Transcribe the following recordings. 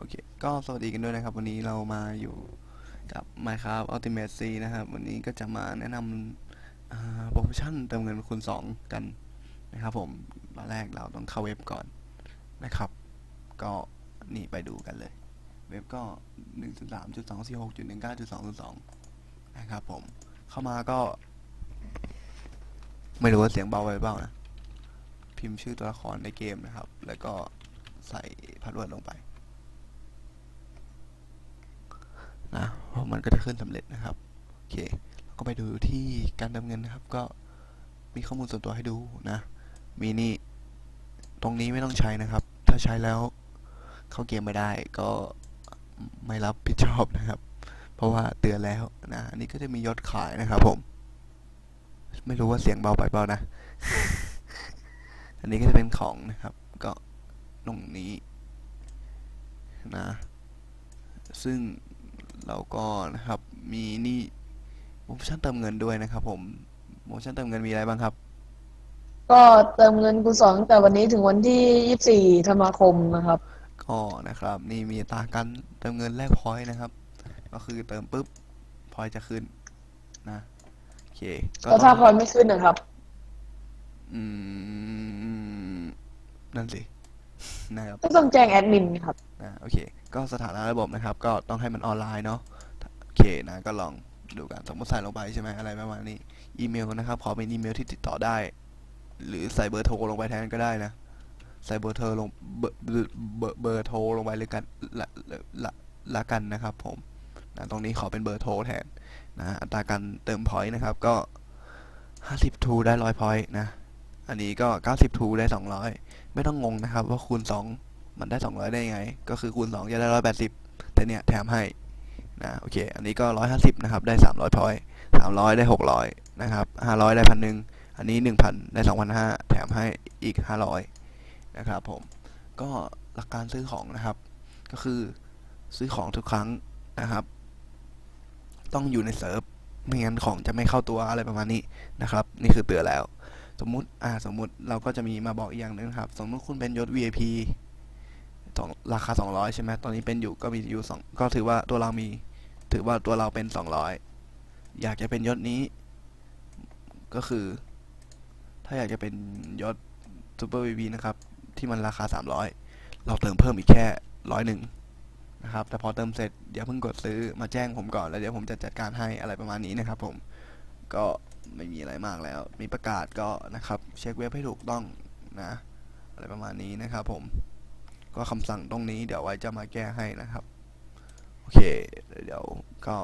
โอเค ก็สวัสดีกันด้วยนะครับ วันนี้เรามาอยู่กับ Minecraft Ultimate C นะครับ วันนี้ก็จะมาแนะนำโปรโมชั่นเติมเงินคูณ 2 กันนะครับผมตอนแรกเราต้องเข้าเว็บก่อนนะครับ ก็นี่ไปดูกันเลย เว็บก็ 1.3.246.19.2.2 นะครับผม เข้ามาก็ ไม่รู้ว่าเสียงเบาไปเปล่านะ พิมพ์ชื่อตัวละครในเกมนะครับ แล้วก็ใส่ password ลงไป นะเพราะ มันก็จะขึ้นสำเร็จนะครับ โอเคแล้วก็ไปดูที่การเติมเงินนะครับ ก็มีข้อมูลส่วนตัวให้ดูนะ มีนี่ ตรงนี้ไม่ต้องใช้นะครับ ถ้าใช้แล้วเข้าเกมไม่ได้ก็ไม่รับผิดชอบนะครับ เพราะว่าเตือนแล้วนะ อันนี้ก็จะมียศขายนะครับผม ไม่รู้ว่าเสียงเบาไปเปล่านะ อันนี้ก็จะเป็นของนะครับ ก็ตรงนี้นะ ซึ่ง เราก็นะครับมีนี่โปรโมชั่นเติมเงินด้วยนะครับ ผมโปรโมชั่นเติมเงินมีอะไรบ้างครับ ก็เติมเงินคูณสองตั้งแต่วันนี้ถึงวันที่ยี่สิบสี่ธันวาคมนะครับ ก็นะครับ นี่มีอัตราการเติมเงินแลกพอยต์นะครับ ก็คือเติมปุ๊บพอยต์จะขึ้นนะโอเคก็แล้วต้ถ้าองพอยไม่ขึ้นนะครับ อืมนั่นสิ นะครับก็ต้องแจ้งแอดมินครับนะโอเค ก็สถานะระบบนะครับ ก็ต้องให้มันออนไลน์เนาะโอเคนะก็ลองดูกันสมมติใส่ลงไปใช่ไหมอะไรประมาณนี้อีเมลนะครับขอเป็นอีเมลที่ติดต่อได้ หรือใส่เบอร์โทรลงไปแทนก็ได้นะใส่เบอร์โทรลงเบอร์เบอร์เบอร์โทรลงไปเลยกันละละละละกันนะครับ ผมนะตรงนี้ขอเป็นเบอร์โทรแทนนะอัตราการเติม point นะครับก็ 50ทรูได้100 point นะ อันนี้ก็ 90 ทรูได้ 200 ไม่ต้องงงนะครับ ว่าคูณ 2 มันได้ 200 ได้ยังไง ก็คือคูณ 2 จะได้ 180 แต่เนี่ยแถมให้นะโอเค อันนี้ก็ 150 นะครับ ได้ 300 point 300 ได้ 600 นะครับ 500 ได้พันหนึ่งอันนี้ 1,000 ได้ 2,500 แถมให้อีก 500 นะครับผม ก็หลักการซื้อของนะครับ ก็คือซื้อของทุกครั้งนะครับ ต้องอยู่ในเซิร์ฟไม่งั้นของจะไม่เข้าตัวอะไรประมาณนี้นะครับ นี่คือเตือนแล้ว สมมุติอ่าสมมุติเราก็จะมีมาบอกอีกอย่างหนึงครับ สมมติคุณเป็นยศ VIP สองราคา 200 ใช่ไหมตอนนี้เป็นอยู่ก็มีอยู่สองก็ถือว่าตัวเรามี ถือว่าตัวเราเป็น 200 อยากจะเป็นยศนี้ ก็คือ ถ้าอยากจะเป็นยศ Super VIP นะครับ ที่มันราคา 300 เราเติมเพิ่มอีกแค่ร้อยหนึ่งนะครับ แต่พอเติมเสร็จอย่าเพิ่งกดซื้อมาแจ้งผมก่อน แล้วเดี๋ยวผมจะจัดการให้อะไรประมาณนี้นะครับผม ก็ ไม่มีอะไรมากแล้ว มีประกาศก็นะครับ เช็คเว็บให้ถูกต้องนะ อะไรประมาณนี้นะครับผม ก็คำสั่งตรงนี้เดี๋ยวไว้จะมาแก้ให้นะครับ โอเค เดี๋ยวก็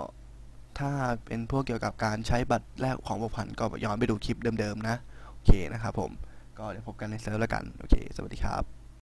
ถ้าเป็นพวกเกี่ยวกับการใช้บัตรแลกของผูกพันก็ย้อนไปดูคลิปเดิมๆนะ โอเคนะครับผม ก็เดี๋ยวพบกันในเซิร์ฟแล้วกัน โอเค สวัสดีครับ